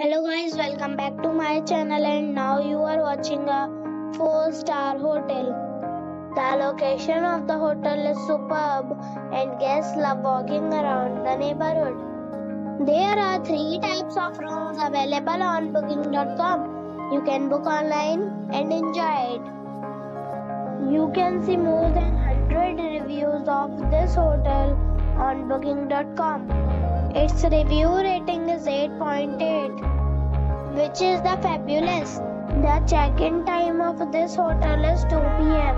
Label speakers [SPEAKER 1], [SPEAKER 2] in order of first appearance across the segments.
[SPEAKER 1] Hello guys, welcome back to my channel and now you are watching a 4 star hotel. The location of the hotel is superb and guests love walking around the neighborhood. There are 3 types of rooms available on booking.com. You can book online and enjoy it. You can see more than 100 reviews of this hotel on booking.com. Its review rating is 8.8, which is the fabulous. The check-in time of this hotel is 2 p.m.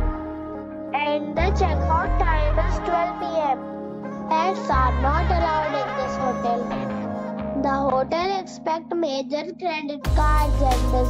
[SPEAKER 1] and the check-out time is 12 p.m. Pets are not allowed in this hotel. The hotel expects major credit cards and reserve